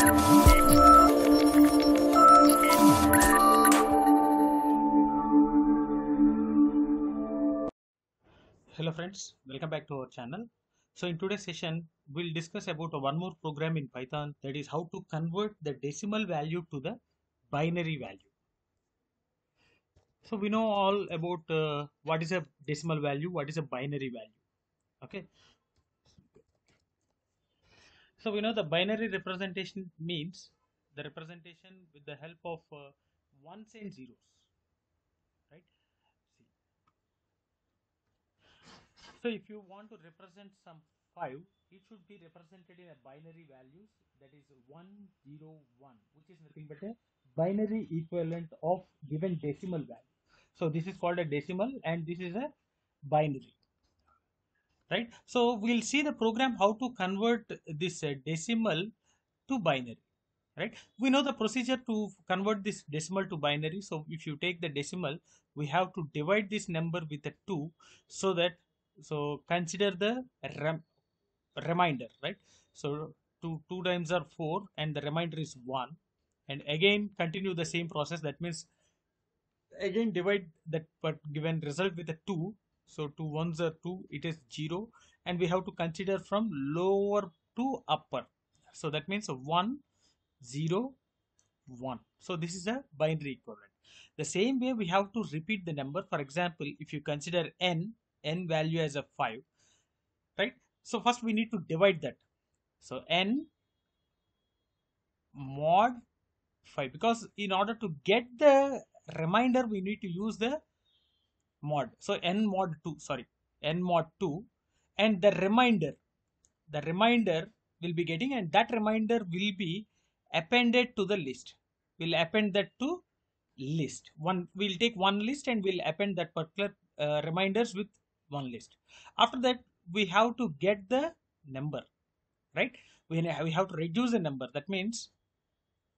Hello friends, welcome back to our channel. So in today's session, we'll discuss about one more program in Python that is how to convert the decimal value to the binary value. So we know all about uh, what is a decimal value, what is a binary value. Okay. So we know the binary representation means the representation with the help of uh, ones and zeros. Right. See. So if you want to represent some 5, it should be represented in a binary values that is 101 which is nothing but a binary equivalent of given decimal value. So this is called a decimal and this is a binary. Right. So we'll see the program how to convert this uh, decimal to binary. Right. We know the procedure to convert this decimal to binary. So if you take the decimal, we have to divide this number with a 2 so that so consider the rem remainder right so 2 2 times are 4 and the remainder is 1 and again continue the same process that means again divide that given result with a 2 so 2 ones are 2 it is 0 and we have to consider from lower to upper. So that means 1 0 1 so this is a binary equivalent. The same way we have to repeat the number. For example if you consider n n value as a 5 right? So first we need to divide that. So n mod 5 because in order to get the remainder we need to use the mod. So n mod 2 sorry n mod 2 and the remainder the remainder will be getting and that remainder will be appended to the list. We'll append that to list. One we'll take one list and we'll append that particular uh, reminders with one list. After that we have to get the number right? We, we have to reduce the number. That means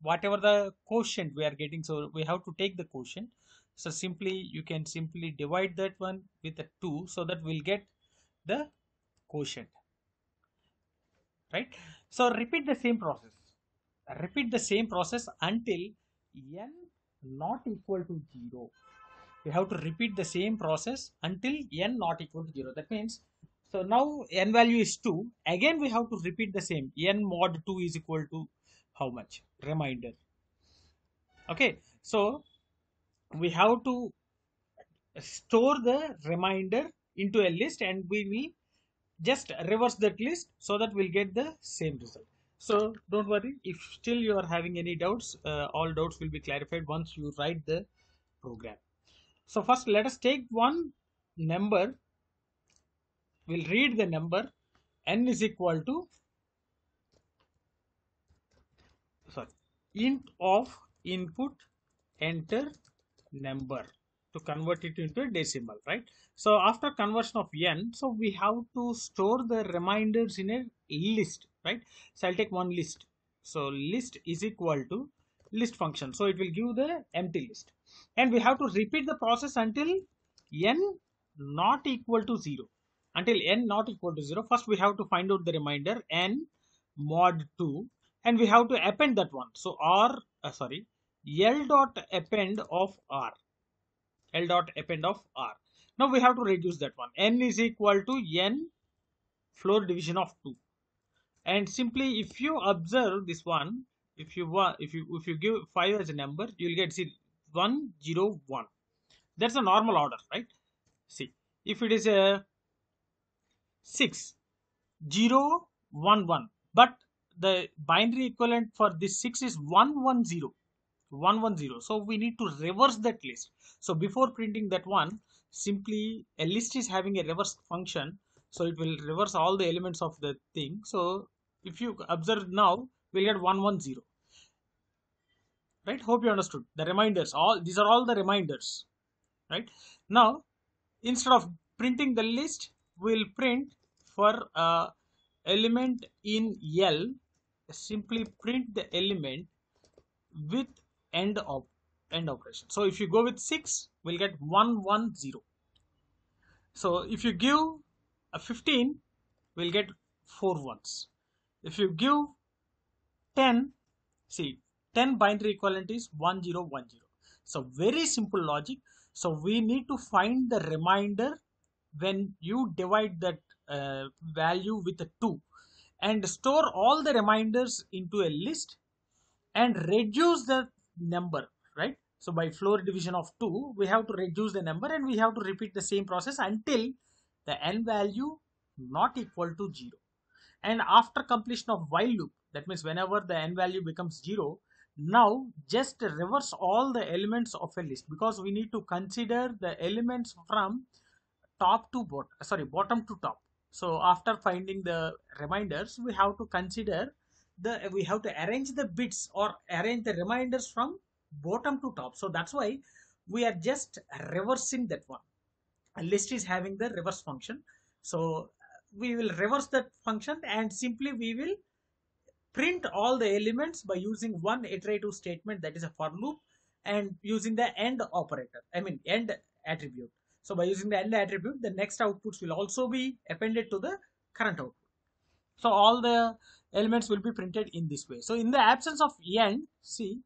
whatever the quotient we are getting so we have to take the quotient so simply you can simply divide that one with a 2 so that we'll get the quotient right? So repeat the same process. Repeat the same process until n not equal to 0 we have to repeat the same process until n not equal to 0 that means so now n value is 2 again we have to repeat the same. n mod 2 is equal to how much? Reminder. Okay. So we have to store the reminder into a list and we will just reverse that list so that we'll get the same result. So don't worry. If still you are having any doubts uh, all doubts will be clarified once you write the program. So first let us take one number. We'll read the number. N is equal to sorry int of input enter number to convert it into a decimal right? So after conversion of n so we have to store the reminders in a list right? So i'll take one list. So list is equal to list function. So it will give the empty list. And we have to repeat the process until n not equal to 0 until n not equal to 0 first we have to find out the reminder n mod 2 and we have to append that one. So r uh, sorry l dot append of r. L dot append of r. Now we have to reduce that one. N is equal to n floor division of 2 and simply if you observe this one if you if you if you give 5 as a number you will get see 1 0 1 that's a normal order right? See if it is a 6 0 1 1 but the binary equivalent for this 6 is 110 110 so we need to reverse that list. So before printing that one simply a list is having a reverse function. So it will reverse all the elements of the thing. So if you observe now we'll get 110 right? Hope you understood. The reminders all these are all the reminders. Right? Now instead of printing the list we'll print for uh, element in L. Simply print the element with end of end operation. So if you go with 6 we'll get 110 so if you give a 15 we'll get four ones. If you give 10 see 10 binary equivalent is 1010 so very simple logic. So we need to find the remainder when you divide that uh, value with a 2 and store all the reminders into a list and reduce the number right? So by floor division of 2 we have to reduce the number and we have to repeat the same process until the n value not equal to 0 and after completion of while loop that means whenever the n value becomes 0 now just reverse all the elements of a list because we need to consider the elements from top to bottom sorry bottom to top. So after finding the reminders we have to consider the we have to arrange the bits or arrange the reminders from bottom to top. So that's why we are just reversing that one. A list is having the reverse function. So we will reverse that function and simply we will print all the elements by using one iterative statement that is a for loop and using the end operator i mean end attribute. So by using the end attribute the next outputs will also be appended to the current output. So all the elements will be printed in this way. So in the absence of end see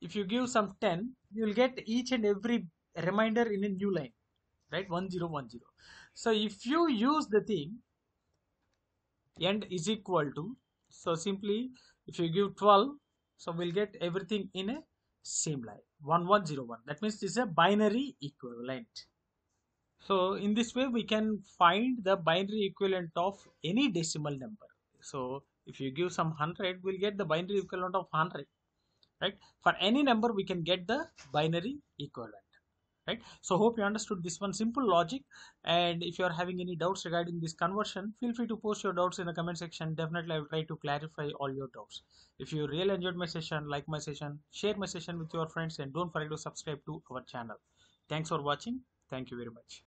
if you give some 10 you will get each and every reminder in a new line right? 1010 so if you use the thing end is equal to so simply if you give 12 so we'll get everything in a same line. 1101 that means this is a binary equivalent so in this way we can find the binary equivalent of any decimal number. So if you give some 100 we'll get the binary equivalent of 100 right? For any number we can get the binary equivalent right? So hope you understood this one simple logic. And if you are having any doubts regarding this conversion feel free to post your doubts in the comment section. Definitely i will try to clarify all your doubts. If you really enjoyed my session like my session share my session with your friends. And don't forget to subscribe to our channel. Thanks for watching. Thank you very much